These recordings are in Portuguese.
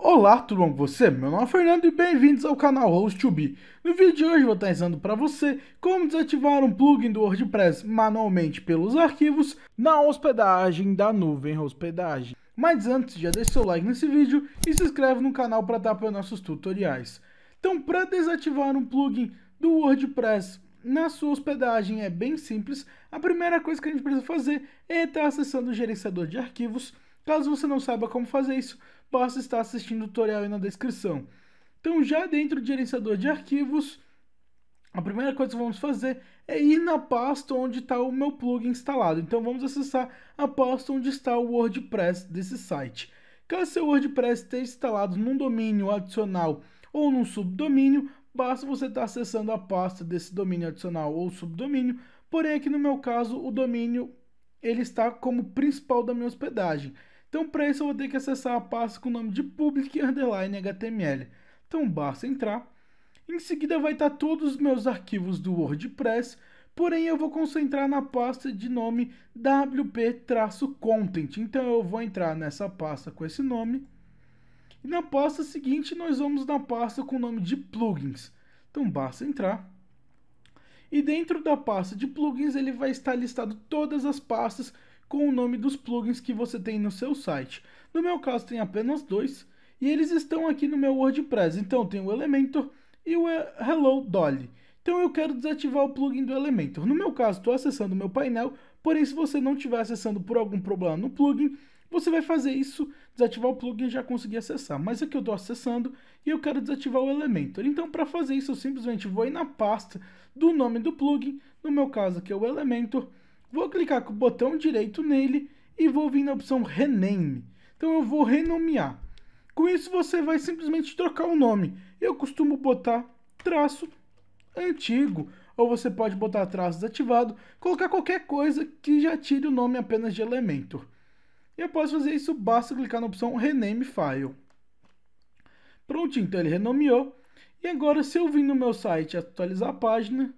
Olá, tudo bom com você? Meu nome é Fernando e bem-vindos ao canal Host2Be. No vídeo de hoje vou estar ensinando para você como desativar um plugin do WordPress manualmente pelos arquivos na hospedagem da nuvem hospedagem. Mas antes, já deixa seu like nesse vídeo e se inscreve no canal para estar para nossos tutoriais. Então, para desativar um plugin do WordPress na sua hospedagem é bem simples. A primeira coisa que a gente precisa fazer é estar acessando o gerenciador de arquivos. Caso você não saiba como fazer isso, basta estar assistindo o tutorial aí na descrição. Então, já dentro do gerenciador de arquivos, a primeira coisa que vamos fazer é ir na pasta onde está o meu plugin instalado. Então, vamos acessar a pasta onde está o WordPress desse site. Caso seu WordPress esteja instalado num domínio adicional ou num subdomínio, basta você estar acessando a pasta desse domínio adicional ou subdomínio. Porém, aqui no meu caso, o domínio ele está como principal da minha hospedagem. Então, para isso, eu vou ter que acessar a pasta com o nome de public underline HTML. Então, basta entrar. Em seguida, vai estar todos os meus arquivos do WordPress, porém, eu vou concentrar na pasta de nome wp-content. Então, eu vou entrar nessa pasta com esse nome. E na pasta seguinte, nós vamos na pasta com o nome de plugins. Então, basta entrar. E dentro da pasta de plugins, ele vai estar listado todas as pastas com o nome dos plugins que você tem no seu site. No meu caso tem apenas dois e eles estão aqui no meu WordPress. Então tem o Elementor e o Hello Dolly. Então eu quero desativar o plugin do Elementor. No meu caso estou acessando o meu painel, porém se você não estiver acessando por algum problema no plugin, você vai fazer isso, desativar o plugin e já conseguir acessar. Mas aqui eu estou acessando e eu quero desativar o Elementor. Então para fazer isso eu simplesmente vou ir na pasta do nome do plugin, no meu caso aqui é o Elementor, Vou clicar com o botão direito nele e vou vir na opção Rename. Então eu vou renomear. Com isso você vai simplesmente trocar o nome. Eu costumo botar traço antigo, ou você pode botar traço desativado, colocar qualquer coisa que já tire o nome apenas de Elementor. E após fazer isso, basta clicar na opção Rename File. Pronto, então ele renomeou. E agora, se eu vir no meu site atualizar a página,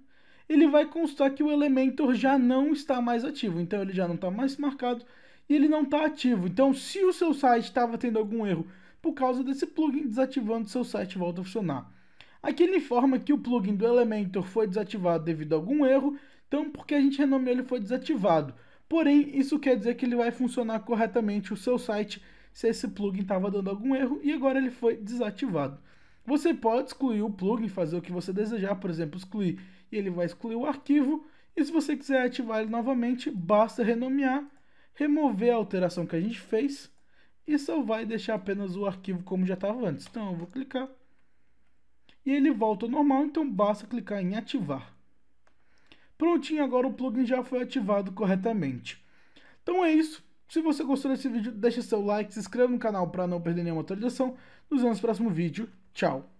ele vai constar que o Elementor já não está mais ativo. Então ele já não está mais marcado e ele não está ativo. Então se o seu site estava tendo algum erro por causa desse plugin, desativando seu site volta a funcionar. Aqui ele informa que o plugin do Elementor foi desativado devido a algum erro, então porque a gente renomeou ele foi desativado. Porém, isso quer dizer que ele vai funcionar corretamente o seu site se esse plugin estava dando algum erro e agora ele foi desativado. Você pode excluir o plugin, fazer o que você desejar, por exemplo, excluir e ele vai excluir o arquivo. E se você quiser ativar ele novamente, basta renomear, remover a alteração que a gente fez e só vai deixar apenas o arquivo como já estava antes. Então eu vou clicar e ele volta ao normal, então basta clicar em ativar. Prontinho, agora o plugin já foi ativado corretamente. Então é isso. Se você gostou desse vídeo, deixe seu like, se inscreva no canal para não perder nenhuma atualização. Nos vemos no próximo vídeo. Tchau!